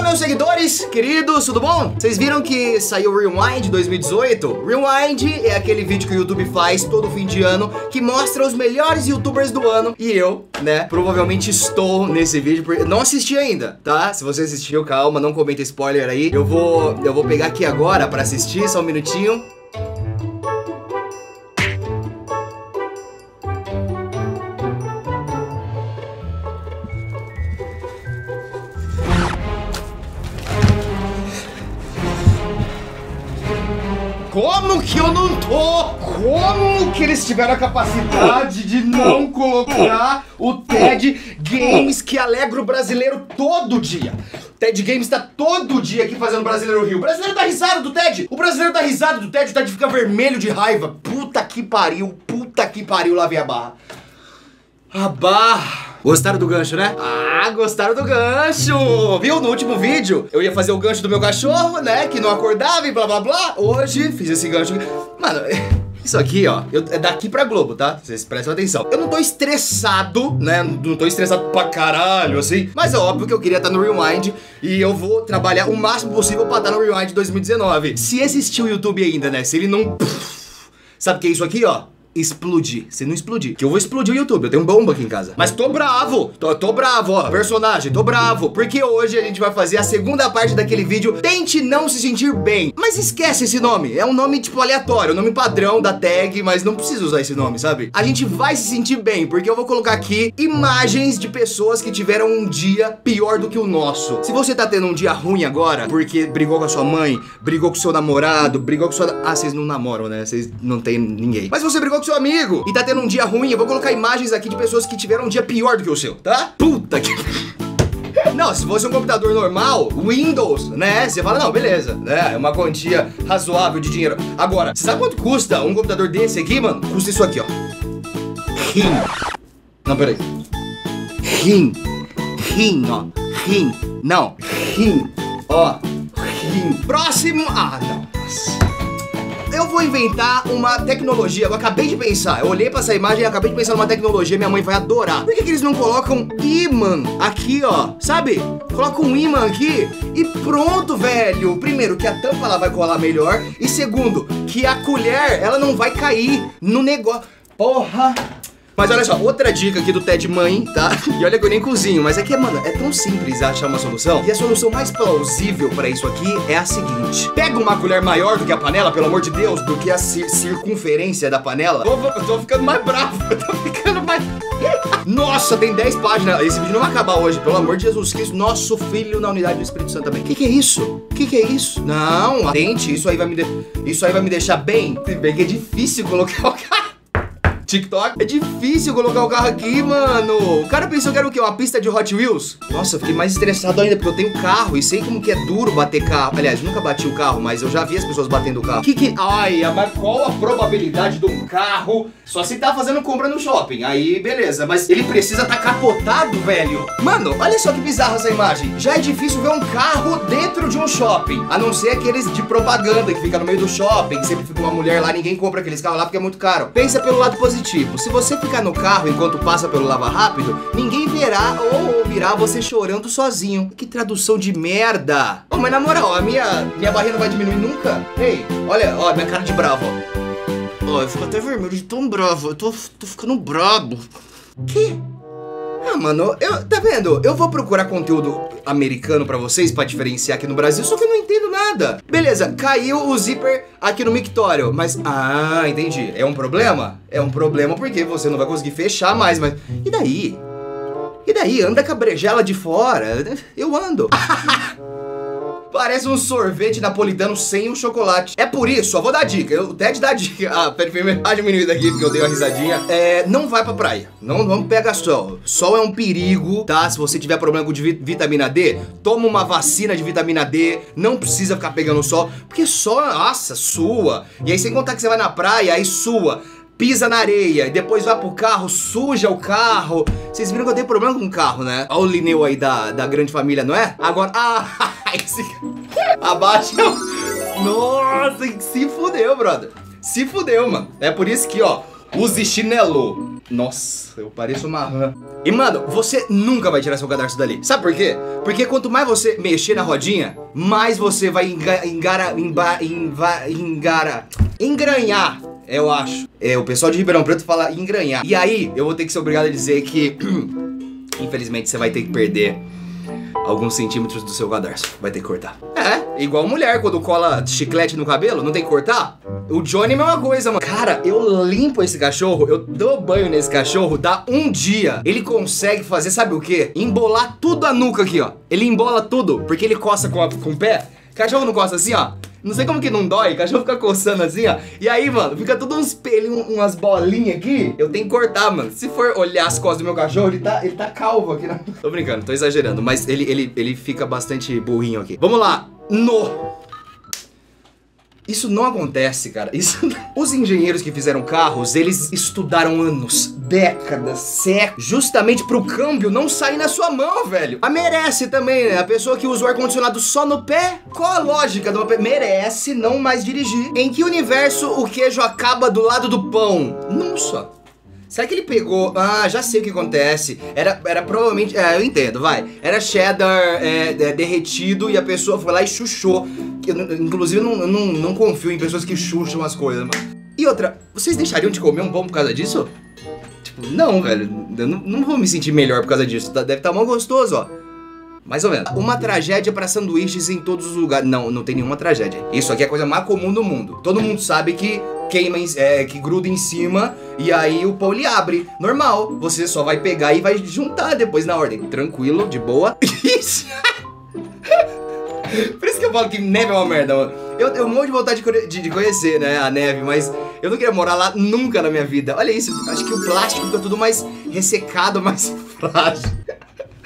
Fala meus seguidores, queridos, tudo bom? Vocês viram que saiu o Rewind 2018? Rewind é aquele vídeo que o YouTube faz todo fim de ano que mostra os melhores youtubers do ano e eu, né, provavelmente estou nesse vídeo porque não assisti ainda, tá? Se você assistiu, calma, não comenta spoiler aí. Eu vou eu vou pegar aqui agora para assistir, só um minutinho. Como que eu não tô? Como que eles tiveram a capacidade de não colocar o TED Games que alegra o brasileiro todo dia? TED Games tá todo dia aqui fazendo brasileiro rio. O brasileiro tá risado do TED. O brasileiro tá risado do TED, o TED fica vermelho de raiva. Puta que pariu, puta que pariu, lá vem a barra. A barra. Gostaram do gancho, né? Ah, gostaram do gancho! Viu? No último vídeo, eu ia fazer o gancho do meu cachorro, né? Que não acordava e blá blá blá. Hoje, fiz esse gancho. Mano, isso aqui, ó, eu, é daqui pra Globo, tá? Vocês prestem atenção. Eu não tô estressado, né? Não tô estressado pra caralho, assim. Mas é óbvio que eu queria estar no Rewind e eu vou trabalhar o máximo possível pra estar no Rewind 2019. Se existir o YouTube ainda, né? Se ele não. Sabe o que é isso aqui, ó? Explodir. Se não explodir. Que eu vou explodir o YouTube. Eu tenho bomba aqui em casa. Mas tô bravo. Tô, tô bravo, ó. Personagem, tô bravo. Porque hoje a gente vai fazer a segunda parte daquele vídeo. Tente não se sentir bem. Mas esquece esse nome. É um nome, tipo, aleatório. Nome padrão da tag, mas não precisa usar esse nome, sabe? A gente vai se sentir bem. Porque eu vou colocar aqui imagens de pessoas que tiveram um dia pior do que o nosso. Se você tá tendo um dia ruim agora, porque brigou com a sua mãe, brigou com o seu namorado, brigou com sua... Ah, vocês não namoram, né? Vocês não tem ninguém. Mas você brigou com seu amigo e tá tendo um dia ruim, eu vou colocar imagens aqui de pessoas que tiveram um dia pior do que o seu, tá? Puta que. Não, se fosse um computador normal, Windows, né? Você fala, não, beleza, né? É uma quantia razoável de dinheiro. Agora, você sabe quanto custa um computador desse aqui, mano? Custa isso aqui, ó. Rim. Não, peraí. Rim. Rim, ó. Rim. Não. Rim. Ó. Rim. Próximo. Ah, não. Nossa eu vou inventar uma tecnologia. Eu acabei de pensar. Eu olhei pra essa imagem e acabei de pensar numa tecnologia. Minha mãe vai adorar. Por que, que eles não colocam imã aqui, ó? Sabe? Coloca um imã aqui e pronto, velho. Primeiro, que a tampa ela vai colar melhor. E segundo, que a colher ela não vai cair no negócio. Porra! Mas olha só, outra dica aqui do TED Mãe, tá? E olha que eu nem cozinho, mas é que, mano, é tão simples achar uma solução. E a solução mais plausível para isso aqui é a seguinte: pega uma colher maior do que a panela, pelo amor de Deus, do que a circunferência da panela. Eu tô ficando mais bravo, tô ficando mais. Nossa, tem 10 páginas. Esse vídeo não vai acabar hoje, pelo amor de Jesus Cristo. Nosso filho na unidade do Espírito Santo também. Que, que, é isso? Que, que, é isso? Não, atente, isso aí vai me de... isso aí vai me deixar bem. Bem que é difícil colocar o. TikTok. É difícil colocar o carro aqui, mano. O cara pensou que era o quê? Uma pista de Hot Wheels? Nossa, eu fiquei mais estressado ainda, porque eu tenho carro e sei como que é duro bater carro. Aliás, nunca bati o carro, mas eu já vi as pessoas batendo o carro. Que que... Ai, mas qual a probabilidade de um carro... Só se tá fazendo compra no shopping, aí beleza. Mas ele precisa tá capotado, velho. Mano, olha só que bizarra essa imagem. Já é difícil ver um carro dentro de um shopping. A não ser aqueles de propaganda que fica no meio do shopping. Sempre fica uma mulher lá, ninguém compra aqueles carros lá porque é muito caro. Pensa pelo lado positivo positivo. Se você ficar no carro enquanto passa pelo lava rápido, ninguém verá ou ouvirá você chorando sozinho. Que tradução de merda! Oh, mas na moral, a minha, minha barriga não vai diminuir nunca? Ei, olha, ó, minha cara de bravo, ó. Ó, eu fico até vermelho de tão bravo. Eu tô, tô ficando brabo. Que? Ah, mano, eu, tá vendo? Eu vou procurar conteúdo americano para vocês para diferenciar aqui no Brasil, só que eu não entendo nada. Beleza, caiu o zíper aqui no mictório, mas ah, entendi. É um problema? É um problema porque você não vai conseguir fechar mais, mas e daí? E daí? Anda com a brejela de fora. Eu ando. Parece um sorvete napolitano sem o chocolate. É por isso, ó, vou dar dica. O Ted dá dica. Ah, peraí, a diminuída aqui porque eu dei uma risadinha. É, não vai pra praia. Não, não pega sol. Sol é um perigo, tá? Se você tiver problema com vitamina D, toma uma vacina de vitamina D. Não precisa ficar pegando sol, porque sol, nossa, sua. E aí sem contar que você vai na praia, aí sua pisa na areia e depois vai pro carro, suja o carro. Vocês viram que eu tenho problema com o carro, né? Olha o Lineu aí da, da grande família, não é? Agora. Ah! Abaixa. Nossa, se fudeu, brother. Se fudeu, mano. É por isso que, ó. Use chinelo. Nossa, eu pareço uma rã. E mano, você nunca vai tirar seu cadarço dali. Sabe por quê? Porque quanto mais você mexer na rodinha, mais você vai enga, engara, emba, engara, engranhar. Eu acho. É, o pessoal de Ribeirão Preto fala engranhar. E aí, eu vou ter que ser obrigado a dizer que, infelizmente, você vai ter que perder alguns centímetros do seu cadarço. Vai ter que cortar. É, igual mulher quando cola chiclete no cabelo, não tem que cortar? O Johnny é a mesma coisa, mano. Cara, eu limpo esse cachorro, eu dou banho nesse cachorro, dá um dia. Ele consegue fazer, sabe o quê? Embolar tudo a nuca aqui, ó. Ele embola tudo, porque ele coça com, a, com o pé. Cachorro não coça assim, ó. Não sei como que não dói, o cachorro fica coçando assim, ó. E aí, mano, fica tudo uns pelinhos, umas bolinhas aqui. Eu tenho que cortar, mano. Se for olhar as costas do meu cachorro, ele tá, ele tá calvo aqui. Na... Tô brincando, tô exagerando, mas ele, ele, ele fica bastante burrinho aqui. Vamos lá. No. Isso não acontece, cara. Isso... Os engenheiros que fizeram carros, eles estudaram anos, décadas, séculos, justamente pro câmbio não sair na sua mão, velho. A merece também, né? A pessoa que usa o ar-condicionado só no pé, qual a lógica uma merece não mais dirigir? Em que universo o queijo acaba do lado do pão? Nossa. Será que ele pegou. Ah, já sei o que acontece. Era, era provavelmente. É, eu entendo, vai. Era cheddar é, é, derretido e a pessoa foi lá e chuchou. Eu, inclusive, não, não, não confio em pessoas que chucham as coisas, mano. E outra, vocês deixariam de comer um pão por causa disso? Tipo, não, velho. Eu não, não vou me sentir melhor por causa disso. Tá, deve estar tá mal gostoso, ó. Mais ou menos. Uma tragédia para sanduíches em todos os lugares. Não, não tem nenhuma tragédia. Isso aqui é a coisa mais comum do mundo. Todo mundo sabe que queima, é, que gruda em cima e aí o pão ele abre. Normal. Você só vai pegar e vai juntar depois na ordem. Tranquilo, de boa. Isso. Por isso que eu falo que neve é uma merda, mano. Eu tenho um monte de vontade de, de, conhecer, né, a neve, mas eu não queria morar lá nunca na minha vida. Olha isso, acho que o plástico fica tudo mais ressecado, mais frágil.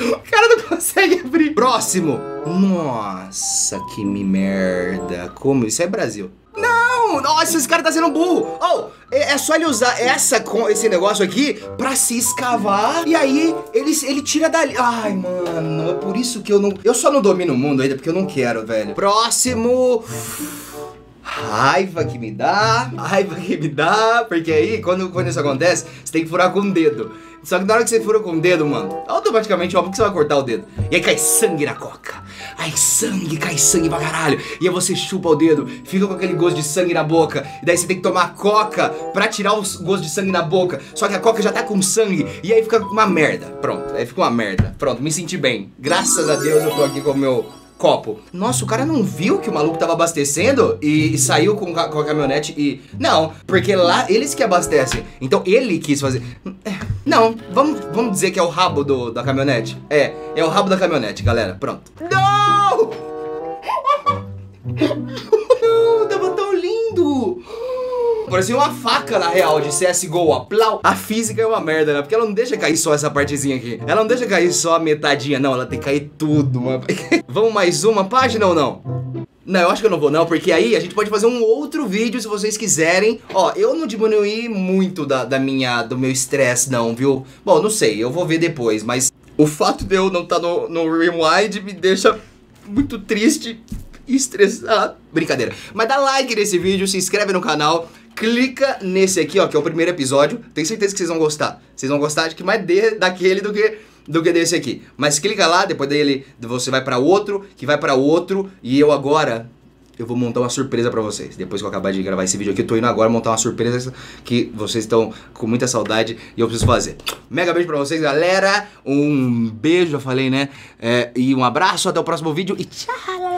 O cara não consegue abrir. Próximo. Nossa, que merda. Como? Isso é Brasil. Não! Nossa, esse cara tá sendo burro! Oh, é, é só ele usar essa, esse negócio aqui pra se escavar e aí ele, ele tira dali. Ai, mano, é por isso que eu não. Eu só não domino o mundo ainda porque eu não quero, velho. Próximo. Raiva que me dá, raiva que me dá, porque aí quando, quando isso acontece, você tem que furar com o dedo. Só que na hora que você fura com o dedo, mano, automaticamente, óbvio que você vai cortar o dedo. E aí cai sangue na coca. Aí sangue, cai sangue pra caralho. E aí você chupa o dedo, fica com aquele gosto de sangue na boca. E daí você tem que tomar coca pra tirar o gosto de sangue na boca. Só que a coca já tá com sangue. E aí fica uma merda. Pronto, aí fica uma merda. Pronto, me senti bem. Graças a Deus eu tô aqui com o meu copo. Nossa, o cara não viu que o maluco tava abastecendo e, saiu com, com, a caminhonete e. Não, porque lá eles que abastecem. Então ele quis fazer. É, não, vamos, vamos dizer que é o rabo do, da caminhonete. É, é o rabo da caminhonete, galera. Pronto. Não! Parecia uma faca, na real, de CSGO, aplau. A física é uma merda, né? Porque ela não deixa cair só essa partezinha aqui. Ela não deixa cair só a metadinha, não. Ela tem que cair tudo, mano. Vamos mais uma página ou não? Não, eu acho que eu não vou não, porque aí a gente pode fazer um outro vídeo se vocês quiserem. Ó, eu não diminuí muito da, da minha, do meu estresse não, viu? Bom, não sei, eu vou ver depois, mas o fato de eu não estar tá no, no Rewind me deixa muito triste e estressado. Brincadeira. Mas dá like nesse vídeo, se inscreve no canal clica nesse aqui, ó, que é o primeiro episódio. Tenho certeza que vocês vão gostar. Vocês vão gostar de que mais de, daquele do que do que desse aqui. Mas clica lá, depois dele você vai para outro, que vai para outro, e eu agora eu vou montar uma surpresa para vocês. Depois que eu acabar de gravar esse vídeo aqui, eu tô indo agora montar uma surpresa que vocês estão com muita saudade e eu preciso fazer. Mega beijo para vocês, galera. Um beijo, já falei, né? É, e um abraço, até o próximo vídeo e tchau!